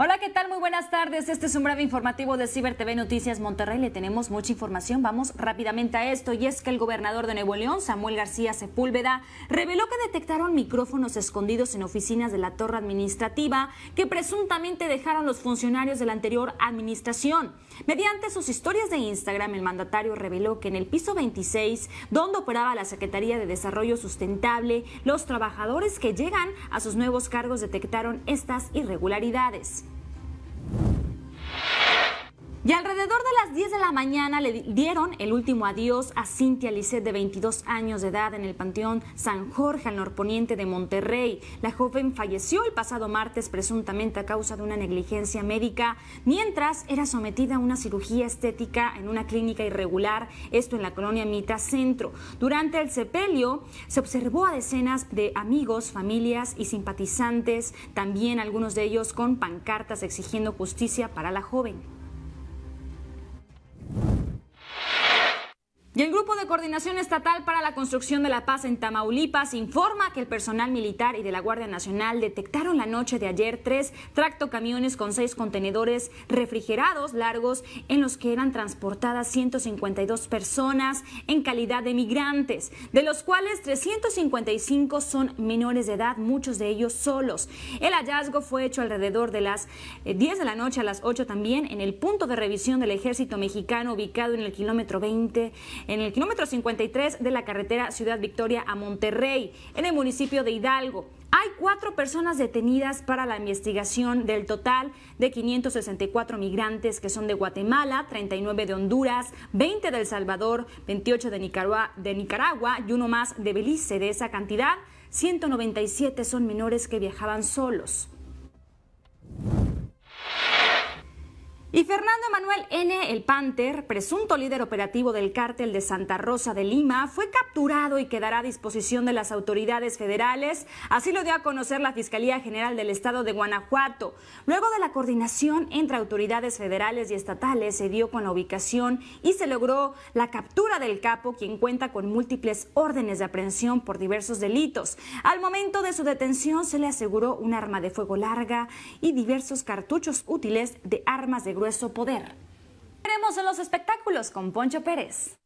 Hola, ¿qué tal? Muy buenas tardes. Este es un breve informativo de Ciber TV Noticias Monterrey. Le tenemos mucha información. Vamos rápidamente a esto. Y es que el gobernador de Nuevo León, Samuel García Sepúlveda, reveló que detectaron micrófonos escondidos en oficinas de la torre administrativa que presuntamente dejaron los funcionarios de la anterior administración. Mediante sus historias de Instagram, el mandatario reveló que en el piso 26, donde operaba la Secretaría de Desarrollo Sustentable, los trabajadores que llegan a sus nuevos cargos detectaron estas irregularidades. Y alrededor de las 10 de la mañana le dieron el último adiós a Cintia Lisset, de 22 años de edad, en el Panteón San Jorge, al norponiente de Monterrey. La joven falleció el pasado martes presuntamente a causa de una negligencia médica, mientras era sometida a una cirugía estética en una clínica irregular, esto en la colonia Mita Centro. Durante el sepelio se observó a decenas de amigos, familias y simpatizantes, también algunos de ellos con pancartas exigiendo justicia para la joven. Y el Grupo de Coordinación Estatal para la Construcción de la Paz en Tamaulipas informa que el personal militar y de la Guardia Nacional detectaron la noche de ayer tres tractocamiones con seis contenedores refrigerados largos en los que eran transportadas 152 personas en calidad de migrantes, de los cuales 355 son menores de edad, muchos de ellos solos. El hallazgo fue hecho alrededor de las 10 eh, de la noche a las 8 también en el punto de revisión del ejército mexicano ubicado en el kilómetro 20 en el kilómetro 53 de la carretera Ciudad Victoria a Monterrey, en el municipio de Hidalgo. Hay cuatro personas detenidas para la investigación del total de 564 migrantes que son de Guatemala, 39 de Honduras, 20 de El Salvador, 28 de Nicaragua, de Nicaragua y uno más de Belice. De esa cantidad, 197 son menores que viajaban solos. Y Fernando Manuel N., el Panther, presunto líder operativo del cártel de Santa Rosa de Lima, fue capturado y quedará a disposición de las autoridades federales. Así lo dio a conocer la Fiscalía General del Estado de Guanajuato. Luego de la coordinación entre autoridades federales y estatales, se dio con la ubicación y se logró la captura del capo, quien cuenta con múltiples órdenes de aprehensión por diversos delitos. Al momento de su detención, se le aseguró un arma de fuego larga y diversos cartuchos útiles de armas de grueso poder. Veremos en los espectáculos con Poncho Pérez.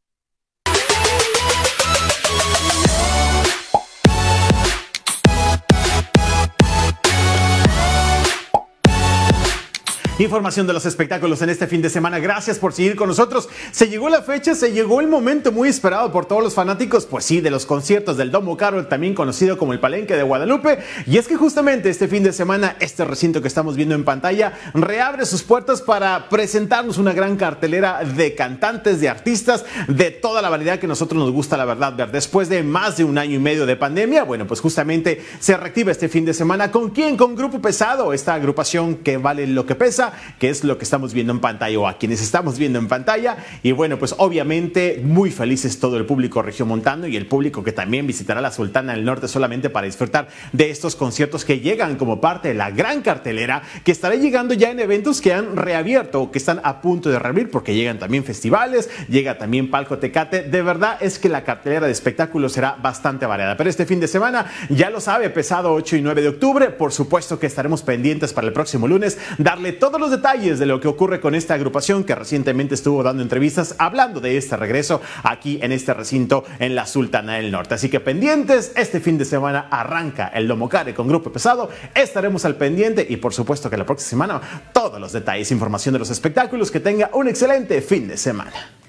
Información de los espectáculos en este fin de semana. Gracias por seguir con nosotros. Se llegó la fecha, se llegó el momento muy esperado por todos los fanáticos, pues sí, de los conciertos del Domo Carol, también conocido como el Palenque de Guadalupe. Y es que justamente este fin de semana, este recinto que estamos viendo en pantalla, reabre sus puertas para presentarnos una gran cartelera de cantantes, de artistas, de toda la variedad que nosotros nos gusta, la verdad, ver. Después de más de un año y medio de pandemia, bueno, pues justamente se reactiva este fin de semana. ¿Con quién? Con Grupo Pesado, esta agrupación que vale lo que pesa que es lo que estamos viendo en pantalla o a quienes estamos viendo en pantalla. Y bueno, pues obviamente muy felices todo el público regiomontano y el público que también visitará la Sultana del Norte solamente para disfrutar de estos conciertos que llegan como parte de la gran cartelera que estará llegando ya en eventos que han reabierto o que están a punto de reabrir porque llegan también festivales, llega también Palco Tecate. De verdad es que la cartelera de espectáculos será bastante variada. Pero este fin de semana, ya lo sabe, pesado 8 y 9 de octubre, por supuesto que estaremos pendientes para el próximo lunes, darle todo los detalles de lo que ocurre con esta agrupación que recientemente estuvo dando entrevistas hablando de este regreso aquí en este recinto en la Sultana del Norte. Así que pendientes, este fin de semana arranca el Domocare con Grupo Pesado. Estaremos al pendiente y por supuesto que la próxima semana todos los detalles, información de los espectáculos. Que tenga un excelente fin de semana.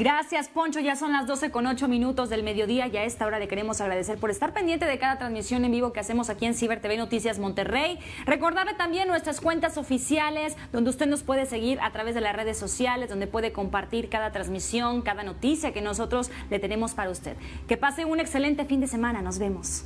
Gracias, Poncho. Ya son las 12 con 8 minutos del mediodía y a esta hora le queremos agradecer por estar pendiente de cada transmisión en vivo que hacemos aquí en Ciber TV Noticias Monterrey. Recordarle también nuestras cuentas oficiales donde usted nos puede seguir a través de las redes sociales, donde puede compartir cada transmisión, cada noticia que nosotros le tenemos para usted. Que pase un excelente fin de semana. Nos vemos.